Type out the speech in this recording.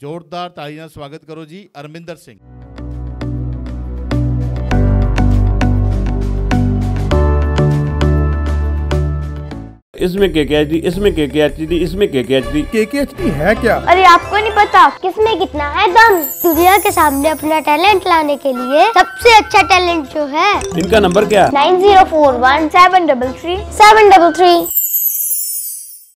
ਜ਼ੋਰਦਾਰ ਤਾਲੀਆਂ ਨਾਲ ਸਵਾਗਤ ਕਰੋ ਜੀ ਅਰਮਿੰਦਰ ਸਿੰਘ इसमें के के डी इसमें के के डी इसमें के के डी के है क्या? अरे आपको नहीं पता किसमें कितना है दम? दुनिया के सामने अपना टैलेंट लाने के लिए सबसे अच्छा टैलेंट जो है इनका नंबर क्या? Nine zero four one seven double three seven double three.